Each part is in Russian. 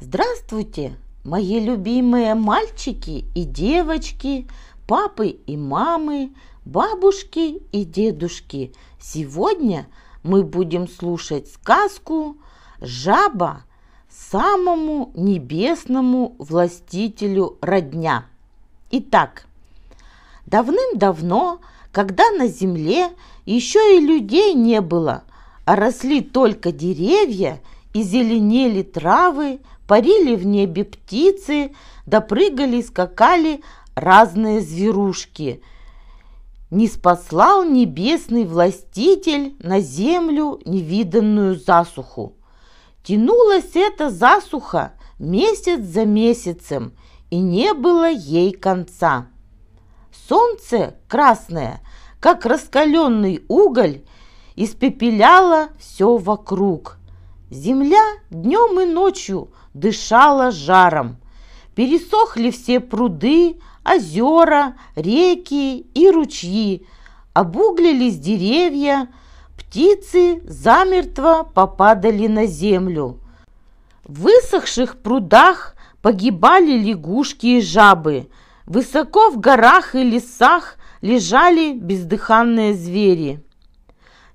Здравствуйте, мои любимые мальчики и девочки, папы и мамы, бабушки и дедушки. Сегодня мы будем слушать сказку «Жаба самому небесному властителю родня». Итак, давным-давно, когда на земле еще и людей не было, а росли только деревья и зеленели травы, парили в небе птицы, допрыгали, скакали разные зверушки. Не спаслал небесный властитель на землю невиданную засуху. Тянулась эта засуха месяц за месяцем, и не было ей конца. Солнце красное, как раскаленный уголь, испепеляло все вокруг. Земля днем и ночью дышала жаром. Пересохли все пруды, озера, реки и ручьи, обуглились деревья, птицы замертво попадали на землю. В высохших прудах погибали лягушки и жабы, высоко в горах и лесах лежали бездыханные звери.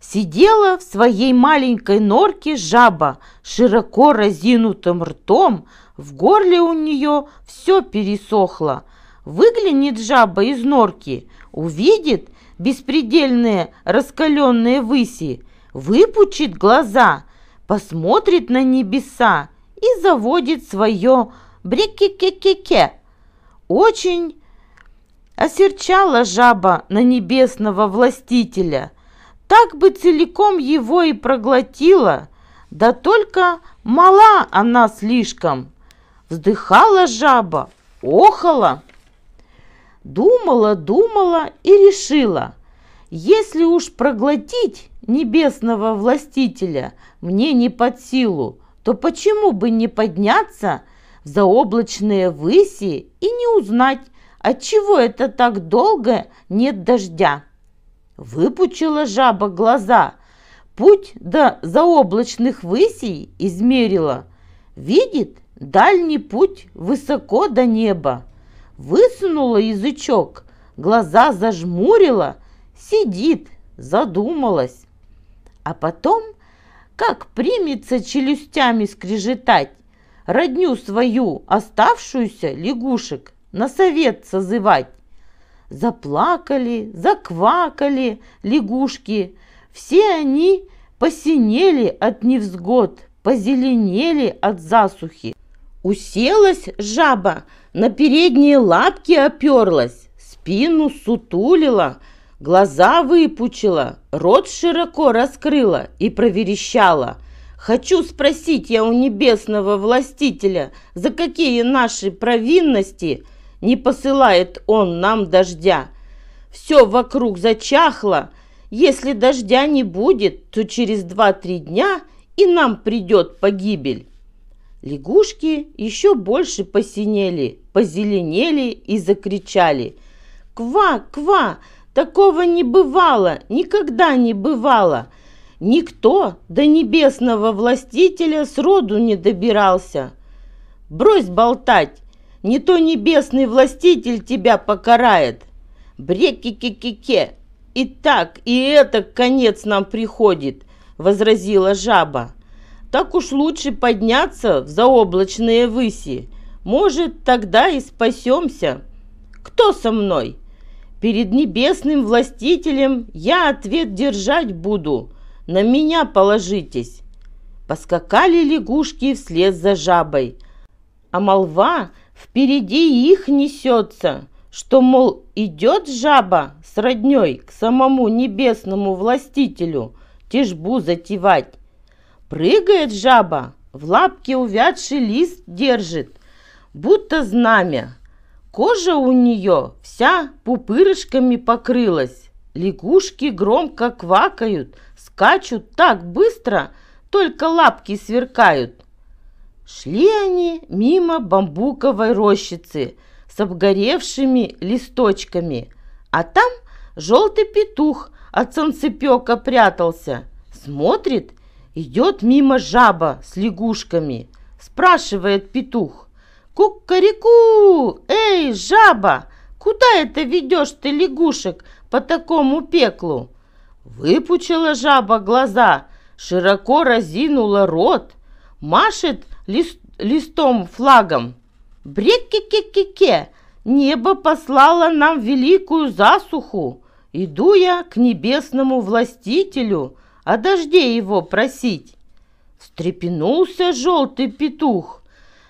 Сидела в своей маленькой норке жаба, широко разинутым ртом, в горле у нее все пересохло. Выглянет жаба из норки, увидит беспредельные раскаленные выси, выпучит глаза, посмотрит на небеса и заводит свое брекке-ке-ке-ке. Очень осерчала жаба на небесного властителя – так бы целиком его и проглотила, да только мала она слишком. Вздыхала жаба, охала. Думала, думала и решила, если уж проглотить небесного властителя мне не под силу, то почему бы не подняться в заоблачные выси и не узнать, отчего это так долго нет дождя? Выпучила жаба глаза, путь до заоблачных высей измерила. Видит дальний путь высоко до неба. Высунула язычок, глаза зажмурила, сидит, задумалась. А потом, как примется челюстями скрежетать, родню свою оставшуюся лягушек на совет созывать. Заплакали, заквакали лягушки. Все они посинели от невзгод, позеленели от засухи. Уселась жаба, на передние лапки оперлась, спину сутулила, глаза выпучила, рот широко раскрыла и проверещала. «Хочу спросить я у небесного властителя, за какие наши провинности не посылает он нам дождя. Все вокруг зачахло. Если дождя не будет, то через два-три дня и нам придет погибель. Лягушки еще больше посинели, позеленели и закричали. «Ква, ква! Такого не бывало, никогда не бывало!» Никто до небесного властителя сроду не добирался. Брось болтать, не то небесный властитель тебя покарает. Бреки-ке-ке-ке. И так, и это конец нам приходит, возразила жаба. Так уж лучше подняться в заоблачные выси. Может, тогда и спасемся. Кто со мной? Перед небесным властителем я ответ держать буду. На меня положитесь. Поскакали лягушки вслед за жабой. А молва Впереди их несется, что, мол, идет жаба с родней к самому небесному властителю тяжбу затевать. Прыгает жаба, в лапке увядший лист держит, будто знамя. Кожа у нее вся пупырышками покрылась. Лягушки громко квакают, скачут так быстро, только лапки сверкают. Шли они мимо бамбуковой рощицы с обгоревшими листочками, а там желтый петух от солнцепека прятался. Смотрит, идет мимо жаба с лягушками. спрашивает петух. Кукареку! Эй, жаба! Куда это ведешь ты лягушек по такому пеклу? Выпучила жаба глаза, широко разинула рот, машет лист, листом флагом. Брек-ке-ке-ке-ке! Небо послало нам великую засуху. Иду я к небесному властителю о дожде его просить. Встрепенулся желтый петух.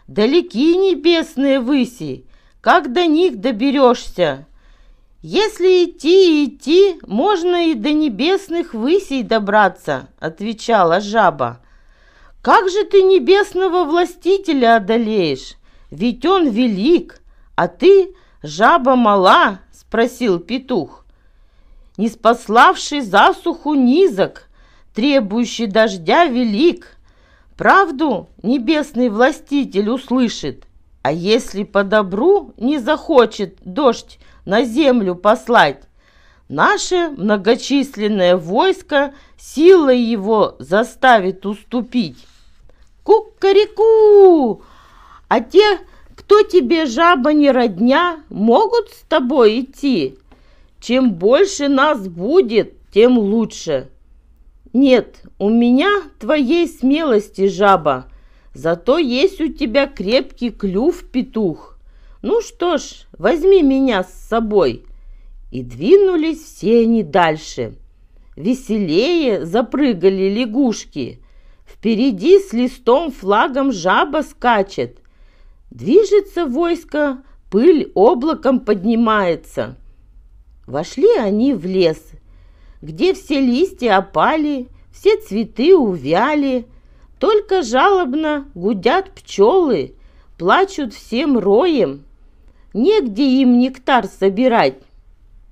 Далеки небесные выси, как до них доберешься? Если идти идти, можно и до небесных высей добраться, отвечала жаба. Как же ты небесного властителя одолеешь? Ведь он велик, а ты, жаба мала, спросил петух. Не спаславший засуху низок, требующий дождя велик. Правду небесный властитель услышит, а если по добру не захочет дождь на землю послать, наше многочисленное войско силой его заставит уступить. Кукареку! А те, кто тебе жаба не родня, могут с тобой идти. Чем больше нас будет, тем лучше. Нет, у меня твоей смелости, жаба, зато есть у тебя крепкий клюв, петух. Ну что ж, возьми меня с собой. И двинулись все они дальше. Веселее запрыгали лягушки. Впереди с листом флагом жаба скачет. Движется войско, пыль облаком поднимается. Вошли они в лес, где все листья опали, все цветы увяли, только жалобно гудят пчелы, плачут всем роем. Негде им нектар собирать.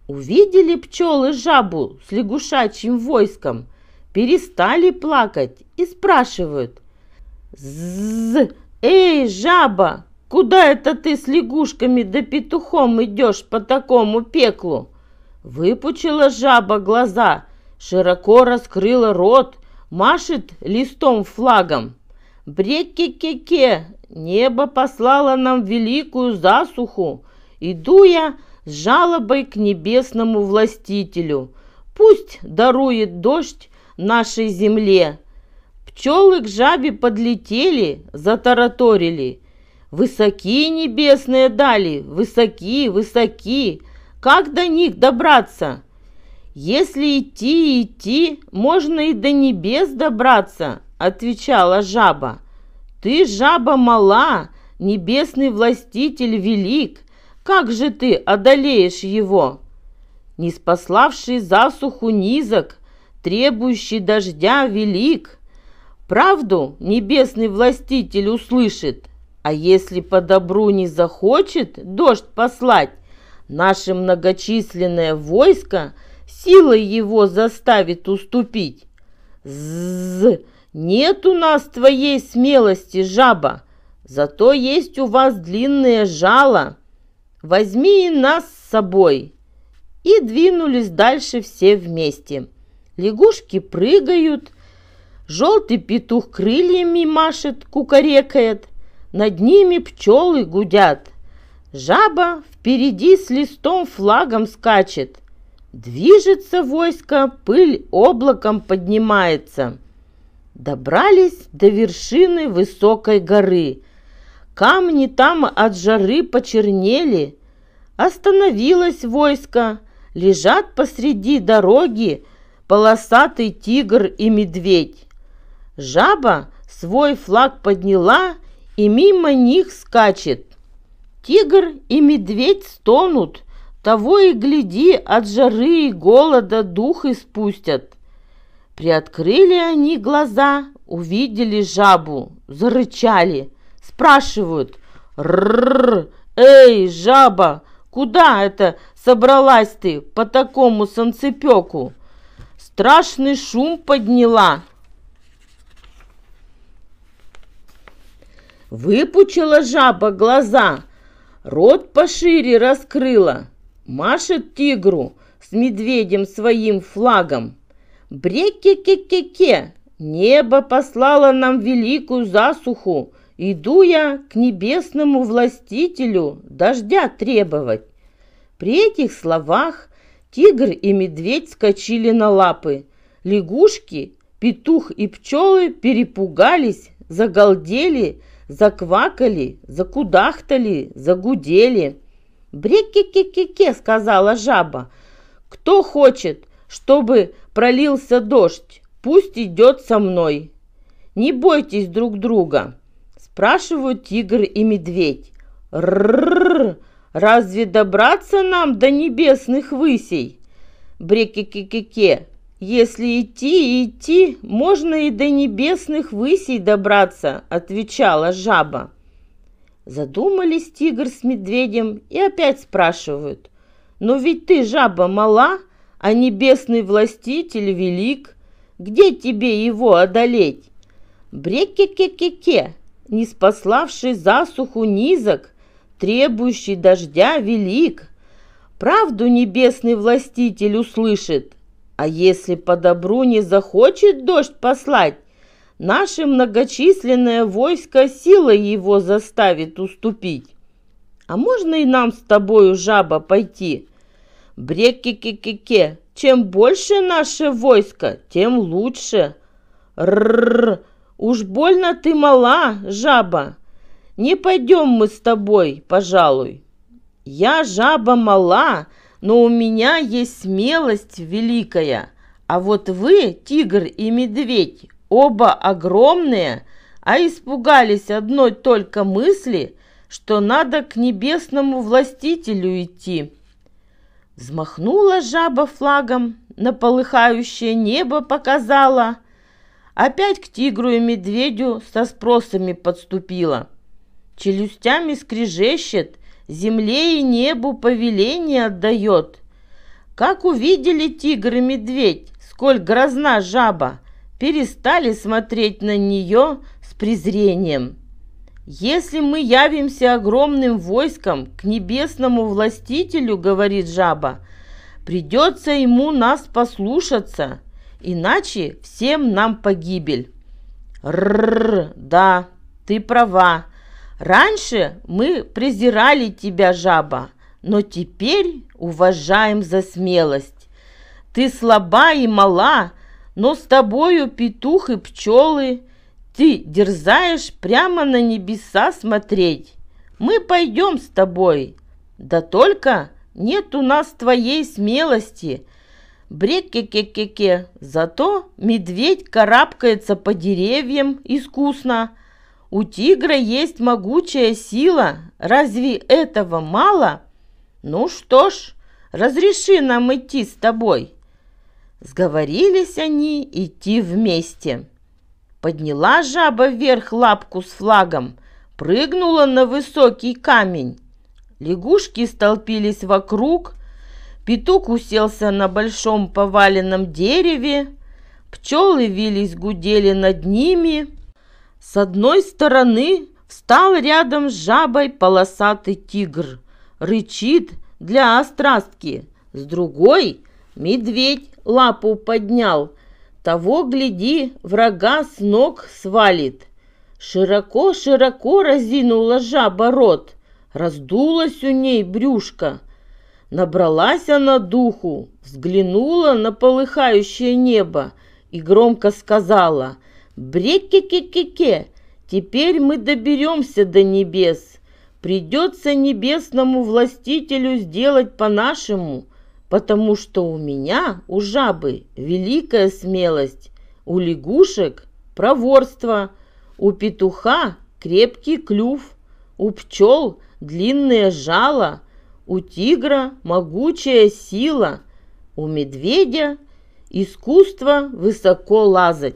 Увидели пчелы жабу с лягушачьим войском, перестали плакать и спрашивают. «З, эй, жаба, куда это ты с лягушками да петухом идешь по такому пеклу?» Выпучила жаба глаза, широко раскрыла рот, машет листом флагом. Брек-ке-ке-ке, небо послало нам великую засуху. Иду я с жалобой к небесному властителю. Пусть дарует дождь нашей земле. Пчелы к жабе подлетели, затараторили. Высоки небесные дали, высоки, высоки, как до них добраться? Если идти идти, можно и до небес добраться, отвечала жаба. Ты, жаба, мала, небесный властитель велик. Как же ты одолеешь его? Не спаславший засуху низок, требующий дождя велик. Правду небесный властитель услышит, а если по добру не захочет дождь послать, Наше многочисленное войско силой его заставит уступить. З, нет у нас твоей смелости, жаба, зато есть у вас длинное жало. Возьми и нас с собой. И двинулись дальше все вместе. Лягушки прыгают, желтый петух крыльями машет, кукарекает, над ними пчелы гудят. Жаба впереди с листом флагом скачет. Движется войско, пыль облаком поднимается. Добрались до вершины высокой горы. Камни там от жары почернели. Остановилось войско. Лежат посреди дороги полосатый тигр и медведь. Жаба свой флаг подняла и мимо них скачет. Тигр и медведь стонут, того и гляди, от жары и голода дух испустят. Приоткрыли они глаза, увидели жабу, зарычали, спрашивают, «Рррр, эй, жаба, куда это собралась ты по такому санцепеку?» Страшный шум подняла. Выпучила жаба глаза, рот пошире раскрыла, машет тигру с медведем своим флагом. Бреке-ке-ке-ке, небо послало нам великую засуху, Иду я к небесному властителю дождя требовать. При этих словах тигр и медведь скочили на лапы. Лягушки, петух и пчелы перепугались, загалдели, заквакали, закудахтали, загудели. «Брек-ке-ке-ке-ке», — сказала жаба. «Кто хочет, чтобы пролился дождь, пусть идет со мной. Не бойтесь друг друга» спрашивают тигр и медведь. Ррррр, разве добраться нам до небесных высей? Бреке-ке-ке-ке, если идти и идти, можно и до небесных высей добраться, отвечала жаба. Задумались тигр с медведем и опять спрашивают. Но ведь ты, жаба, мала, а небесный властитель велик. Где тебе его одолеть? Бреке-ке-ке-ке, не спаславший засуху низок, требующий дождя велик. Правду небесный властитель услышит, а если по добру не захочет дождь послать, наше многочисленное войско силой его заставит уступить. А можно и нам с тобою, жаба, пойти? Бреки-ке-ке-ке, чем больше наше войско, тем лучше. Рррр, Уж больно ты мала, жаба. Не пойдем мы с тобой, пожалуй. Я жаба мала, но у меня есть смелость великая. А вот вы, тигр и медведь, оба огромные, а испугались одной только мысли, что надо к небесному властителю идти. Взмахнула жаба флагом, на полыхающее небо показала — Опять к тигру и медведю со спросами подступила. Челюстями скрежещет, земле и небу повеление отдает. Как увидели тигр и медведь, сколь грозна жаба, перестали смотреть на нее с презрением. «Если мы явимся огромным войском к небесному властителю, — говорит жаба, — придется ему нас послушаться, Иначе всем нам погибель. Рррр, да, ты права. Раньше мы презирали тебя, жаба, но теперь уважаем за смелость. Ты слаба и мала, но с тобою петух и пчелы. Ты дерзаешь прямо на небеса смотреть. Мы пойдем с тобой. Да только нет у нас твоей смелости – Брек-ке-ке-ке-ке. Зато медведь карабкается по деревьям искусно. У тигра есть могучая сила. Разве этого мало? Ну что ж, разреши нам идти с тобой. Сговорились они идти вместе. Подняла жаба вверх лапку с флагом, прыгнула на высокий камень. Лягушки столпились вокруг, Петух уселся на большом поваленном дереве, пчелы вились, гудели над ними. С одной стороны встал рядом с жабой полосатый тигр, рычит для острастки. С другой медведь лапу поднял, того, гляди, врага с ног свалит. Широко-широко разинула жаба рот, раздулась у ней брюшко — Набралась она духу, взглянула на полыхающее небо и громко сказала «Бреке-ке-ке-ке, теперь мы доберемся до небес. Придется небесному властителю сделать по-нашему, потому что у меня, у жабы, великая смелость, у лягушек проворство, у петуха крепкий клюв, у пчел длинное жало – у тигра могучая сила, у медведя искусство высоко лазать.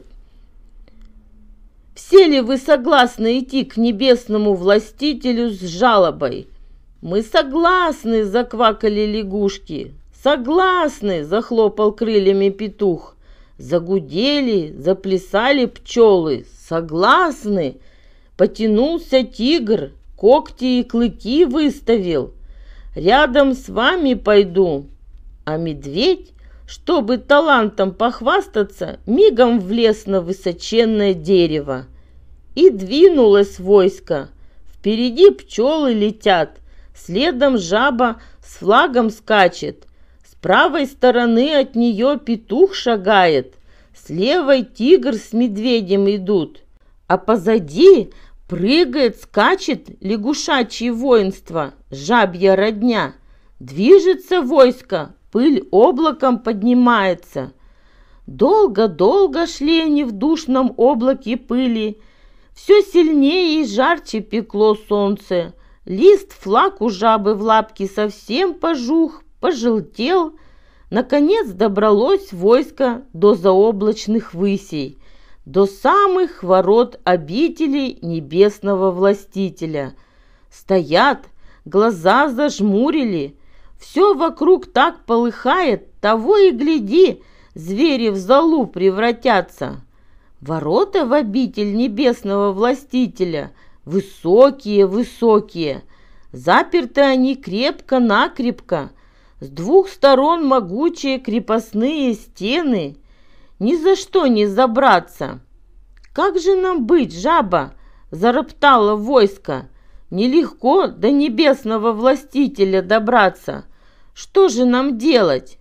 Все ли вы согласны идти к небесному властителю с жалобой? Мы согласны, заквакали лягушки. Согласны, захлопал крыльями петух. Загудели, заплясали пчелы. Согласны. Потянулся тигр, когти и клыки выставил. Рядом с вами пойду. А медведь, чтобы талантом похвастаться, мигом влез на высоченное дерево. И двинулось войско. Впереди пчелы летят, следом жаба с флагом скачет. С правой стороны от нее петух шагает, с левой тигр с медведем идут, а позади прыгает, скачет лягушачье воинство, жабья родня. Движется войско, пыль облаком поднимается. Долго-долго шли они в душном облаке пыли, все сильнее и жарче пекло солнце. Лист флаг у жабы в лапке совсем пожух, пожелтел. Наконец добралось войско до заоблачных высей, до самых ворот обители небесного властителя. Стоят, глаза зажмурили, все вокруг так полыхает, того и гляди, звери в залу превратятся. Ворота в обитель небесного властителя высокие-высокие, заперты они крепко-накрепко, с двух сторон могучие крепостные стены, ни за что не забраться. Как же нам быть, жаба? Зароптало войско. Нелегко до небесного властителя добраться. Что же нам делать?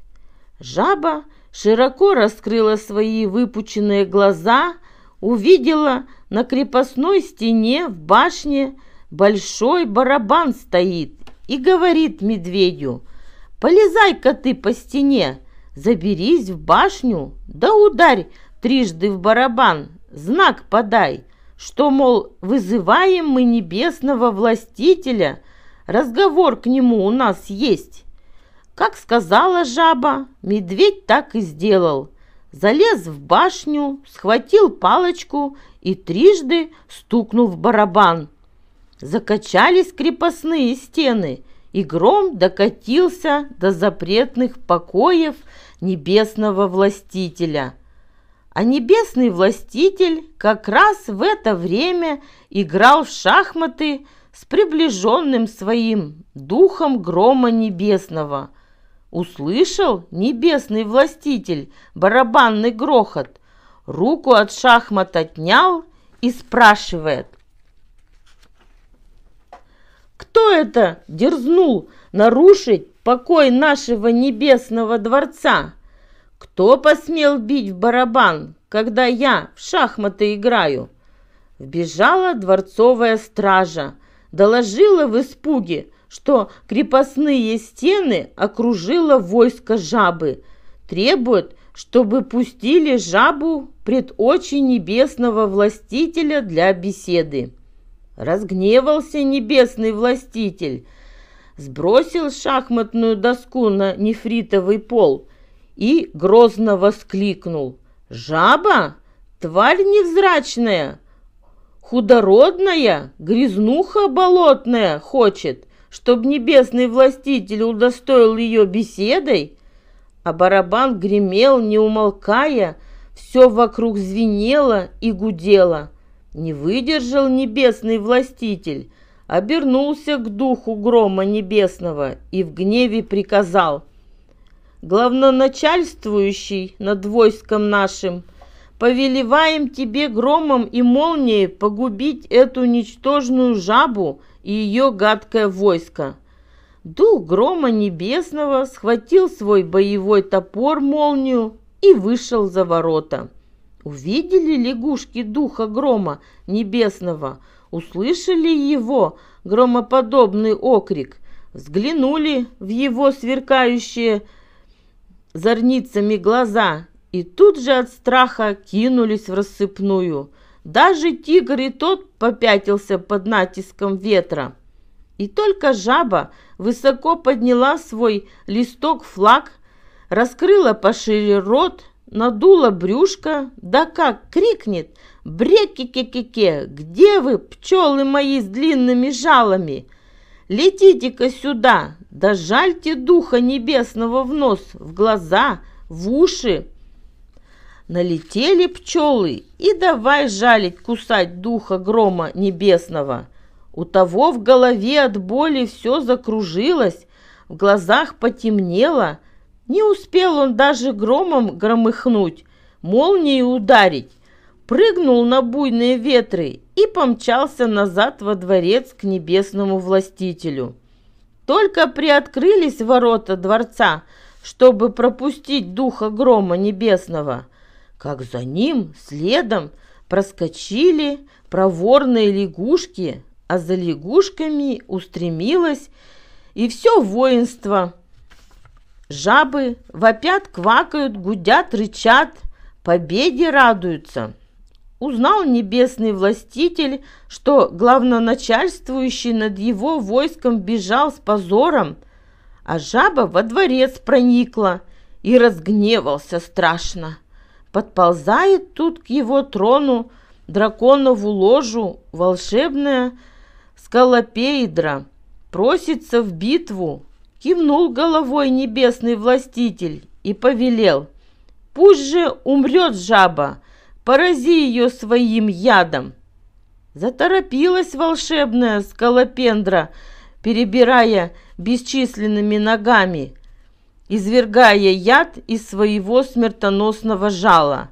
Жаба широко раскрыла свои выпученные глаза, увидела на крепостной стене в башне большой барабан стоит и говорит медведю, «Полезай-ка ты по стене, заберись в башню, да ударь трижды в барабан, знак подай, что, мол, вызываем мы небесного властителя, разговор к нему у нас есть». Как сказала жаба, медведь так и сделал. Залез в башню, схватил палочку и трижды стукнул в барабан. Закачались крепостные стены, и гром докатился до запретных покоев небесного властителя. А небесный властитель как раз в это время играл в шахматы с приближенным своим духом грома небесного – Услышал небесный властитель барабанный грохот, руку от шахмат отнял и спрашивает. Кто это дерзнул нарушить покой нашего небесного дворца? Кто посмел бить в барабан, когда я в шахматы играю? Вбежала дворцовая стража, доложила в испуге, что крепостные стены окружило войско жабы, требует, чтобы пустили жабу пред очи небесного властителя для беседы. Разгневался небесный властитель, сбросил шахматную доску на нефритовый пол и грозно воскликнул. «Жаба? Тварь невзрачная, худородная, грязнуха болотная хочет, чтоб небесный властитель удостоил ее беседой, а барабан гремел, не умолкая, все вокруг звенело и гудело. Не выдержал небесный властитель, обернулся к духу грома небесного и в гневе приказал. «Главноначальствующий над войском нашим, повелеваем тебе громом и молнией погубить эту ничтожную жабу и ее гадкое войско. Дух грома небесного схватил свой боевой топор молнию и вышел за ворота. Увидели лягушки духа грома небесного, услышали его громоподобный окрик, взглянули в его сверкающие зорницами глаза и тут же от страха кинулись в рассыпную – даже тигр и тот попятился под натиском ветра. И только жаба высоко подняла свой листок-флаг, раскрыла пошире рот, надула брюшко, да как крикнет «Бреки-ке-ке-ке! Где вы, пчелы мои с длинными жалами? Летите-ка сюда, да жальте духа небесного в нос, в глаза, в уши!» Налетели пчелы и давай жалить, кусать духа грома небесного. У того в голове от боли все закружилось, в глазах потемнело. Не успел он даже громом громыхнуть, молнией ударить. Прыгнул на буйные ветры и помчался назад во дворец к небесному властителю. Только приоткрылись ворота дворца, чтобы пропустить духа грома небесного, как за ним следом проскочили проворные лягушки, а за лягушками устремилось и все воинство. Жабы вопят, квакают, гудят, рычат, победе радуются. Узнал небесный властитель, что главноначальствующий над его войском бежал с позором, а жаба во дворец проникла и разгневался страшно. Подползает тут к его трону драконову ложу волшебная скалопеидра, просится в битву, кивнул головой небесный властитель и повелел, пусть же умрет жаба, порази ее своим ядом. Заторопилась волшебная скалопендра, перебирая бесчисленными ногами, извергая яд из своего смертоносного жала,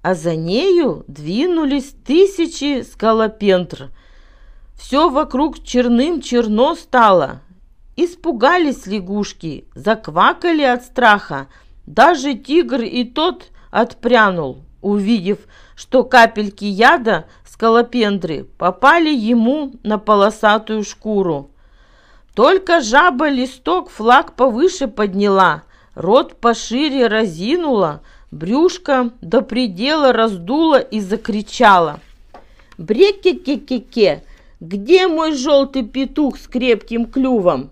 а за нею двинулись тысячи скалопендр. Все вокруг черным черно стало. Испугались лягушки, заквакали от страха, даже тигр и тот отпрянул увидев, что капельки яда скалопендры попали ему на полосатую шкуру. Только жаба листок флаг повыше подняла, рот пошире разинула, брюшко до предела раздула и закричала. «Бреке-ке-ке-ке! Где мой желтый петух с крепким клювом?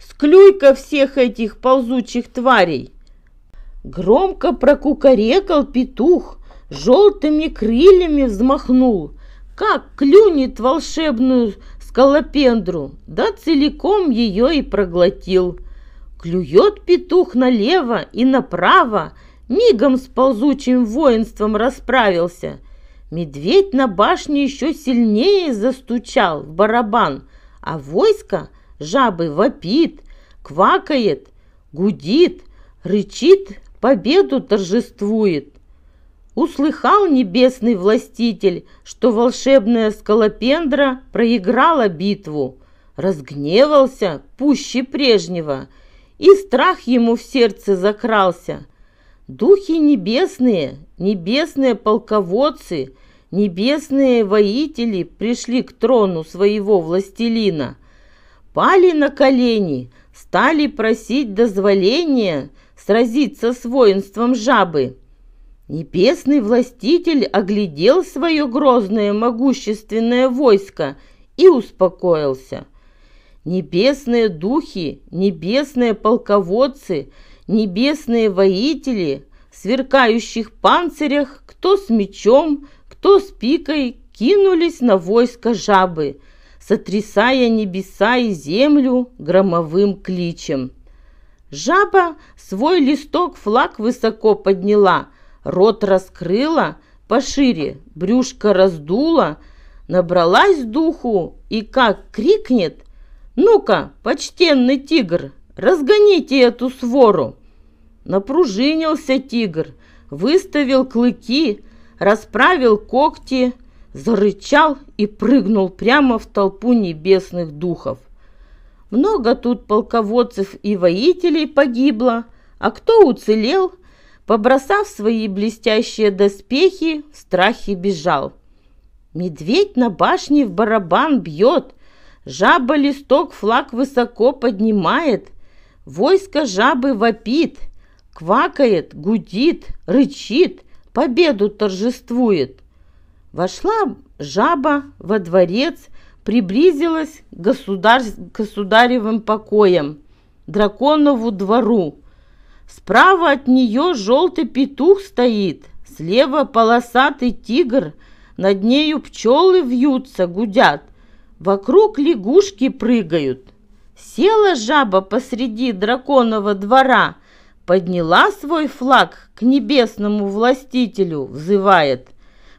Склюй-ка всех этих ползучих тварей!» Громко прокукарекал петух, желтыми крыльями взмахнул, как клюнет волшебную скалопендру, да целиком ее и проглотил. Клюет петух налево и направо, мигом с ползучим воинством расправился. Медведь на башне еще сильнее застучал в барабан, а войско жабы вопит, квакает, гудит, рычит победу торжествует. Услыхал небесный властитель, что волшебная скалопендра проиграла битву, разгневался пуще прежнего, и страх ему в сердце закрался. Духи небесные, небесные полководцы, небесные воители пришли к трону своего властелина, пали на колени, стали просить дозволения – сразиться с воинством жабы. Небесный властитель оглядел свое грозное могущественное войско и успокоился. Небесные духи, небесные полководцы, небесные воители, сверкающих панцирях, кто с мечом, кто с пикой, кинулись на войско жабы, сотрясая небеса и землю громовым кличем. Жаба свой листок флаг высоко подняла, рот раскрыла пошире, брюшко раздула, набралась духу и как крикнет «Ну-ка, почтенный тигр, разгоните эту свору!» Напружинился тигр, выставил клыки, расправил когти, зарычал и прыгнул прямо в толпу небесных духов. Много тут полководцев и воителей погибло, а кто уцелел, побросав свои блестящие доспехи, в страхе бежал. Медведь на башне в барабан бьет, жаба листок флаг высоко поднимает, войско жабы вопит, квакает, гудит, рычит, победу торжествует. Вошла жаба во дворец, приблизилась к государь... государевым покоям, драконову двору. Справа от нее желтый петух стоит, слева полосатый тигр, над нею пчелы вьются, гудят, вокруг лягушки прыгают. Села жаба посреди драконового двора, подняла свой флаг к небесному властителю, взывает.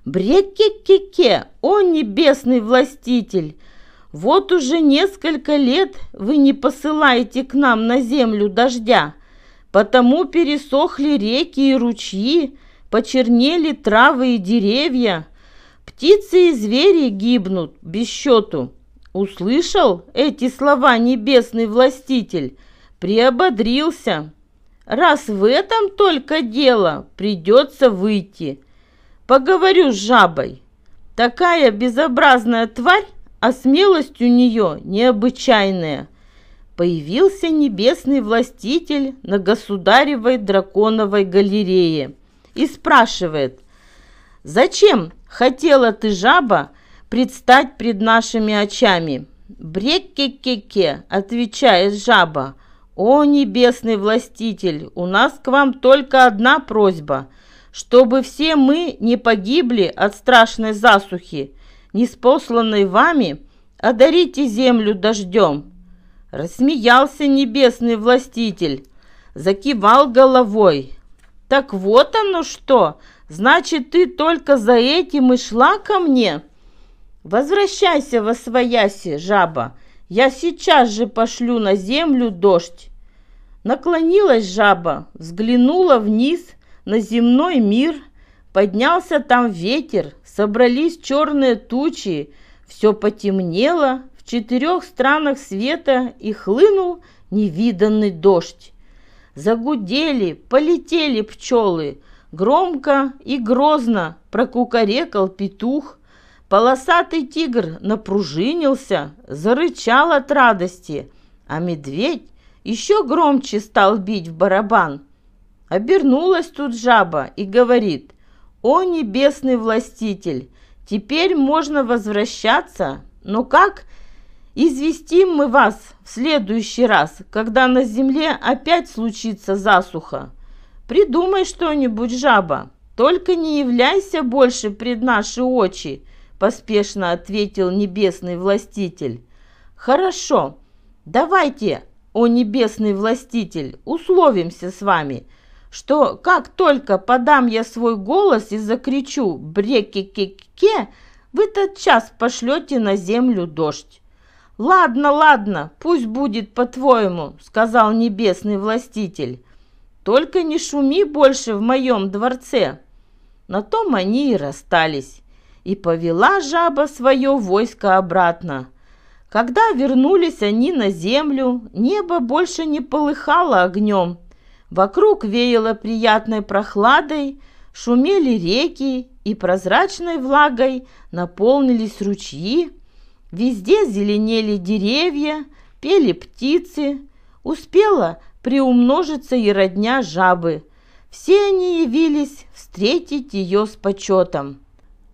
Бреке-ке-ке, о небесный властитель! Вот уже несколько лет вы не посылаете к нам на землю дождя, потому пересохли реки и ручьи, почернели травы и деревья, птицы и звери гибнут без счету. Услышал эти слова небесный властитель, приободрился. Раз в этом только дело, придется выйти. Поговорю с жабой. Такая безобразная тварь, а смелость у нее необычайная. Появился небесный властитель на государевой драконовой галерее и спрашивает, «Зачем хотела ты, жаба, предстать пред нашими очами?» «Брек-ке-ке-ке», отвечает жаба, «О, небесный властитель, у нас к вам только одна просьба, чтобы все мы не погибли от страшной засухи, неспосланной вами, одарите землю дождем». Рассмеялся небесный властитель, закивал головой. «Так вот оно что! Значит, ты только за этим и шла ко мне?» «Возвращайся во свояси, жаба! Я сейчас же пошлю на землю дождь!» Наклонилась жаба, взглянула вниз на земной мир, поднялся там ветер, собрались черные тучи, все потемнело, четырех странах света и хлынул невиданный дождь. Загудели, полетели пчелы, громко и грозно прокукарекал петух, полосатый тигр напружинился, зарычал от радости, а медведь еще громче стал бить в барабан. Обернулась тут жаба и говорит, «О, небесный властитель, теперь можно возвращаться, но как Известим мы вас в следующий раз, когда на земле опять случится засуха. Придумай что-нибудь, жаба, только не являйся больше пред наши очи, поспешно ответил небесный властитель. Хорошо, давайте, о небесный властитель, условимся с вами, что как только подам я свой голос и закричу «бреки-ке-ке», вы тот час пошлете на землю дождь. «Ладно, ладно, пусть будет по-твоему», — сказал небесный властитель. «Только не шуми больше в моем дворце». На том они и расстались, и повела жаба свое войско обратно. Когда вернулись они на землю, небо больше не полыхало огнем. Вокруг веяло приятной прохладой, шумели реки, и прозрачной влагой наполнились ручьи, Везде зеленели деревья, пели птицы. Успела приумножиться и родня жабы. Все они явились встретить ее с почетом.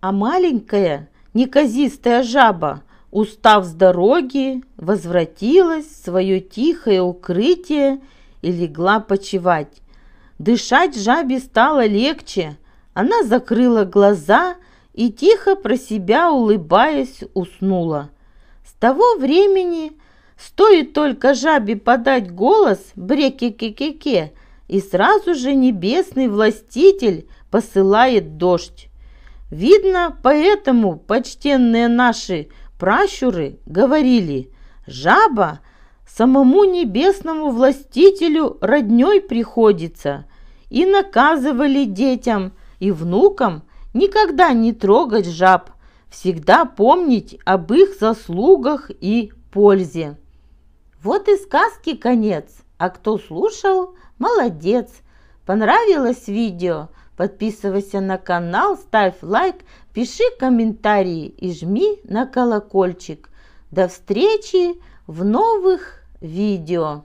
А маленькая, неказистая жаба, устав с дороги, возвратилась в свое тихое укрытие и легла почевать. Дышать жабе стало легче. Она закрыла глаза и тихо про себя улыбаясь уснула. С того времени стоит только жабе подать голос бреки-ке-ке-ке, и сразу же небесный властитель посылает дождь. Видно, поэтому почтенные наши пращуры говорили, жаба самому небесному властителю родней приходится, и наказывали детям и внукам – Никогда не трогать жаб, всегда помнить об их заслугах и пользе. Вот и сказки конец, а кто слушал, молодец. Понравилось видео? Подписывайся на канал, ставь лайк, пиши комментарии и жми на колокольчик. До встречи в новых видео.